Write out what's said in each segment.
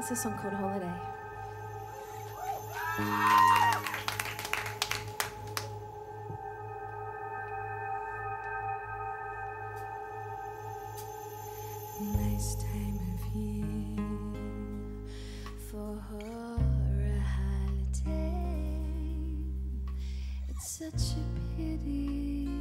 It's a song called Holiday. Nice time of year for a holiday. It's such a pity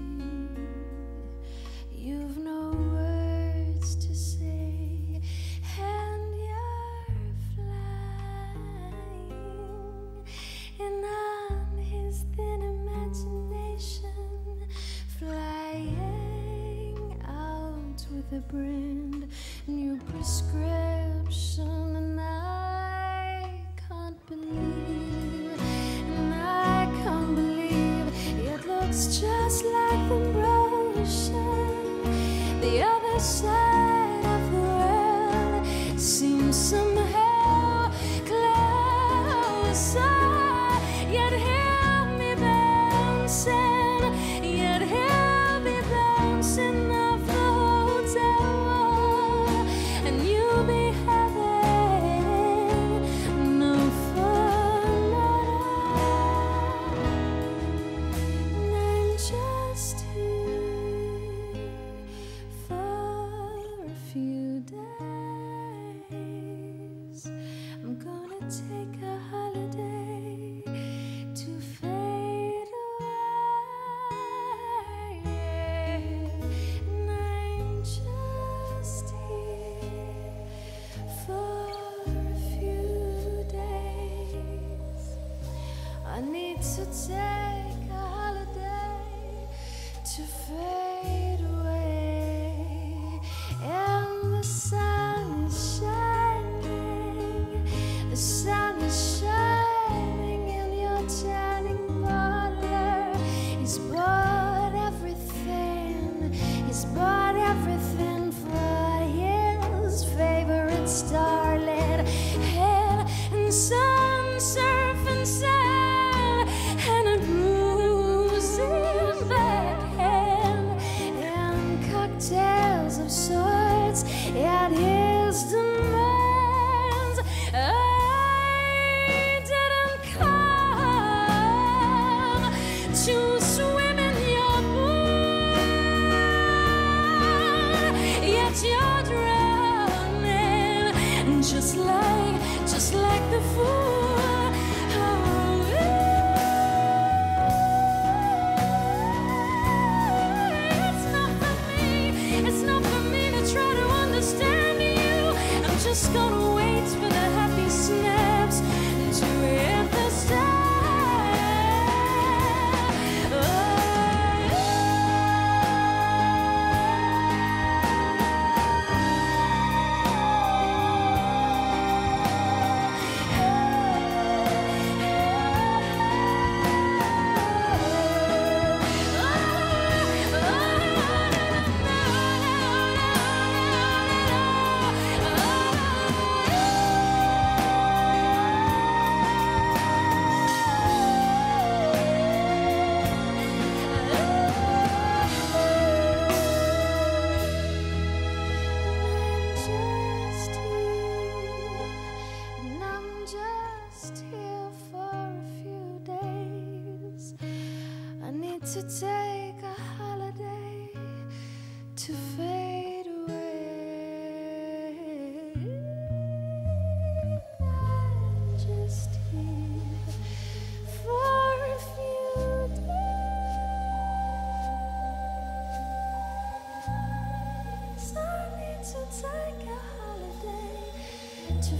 new prescription, and I can't believe, and I can't believe it looks just like the brochure. The other side of the world seems somehow closer. Take a holiday to fade of swords at his demands. Just for the happy snaps to take a holiday to fade away. I'm just here for a few days. I need to take a holiday to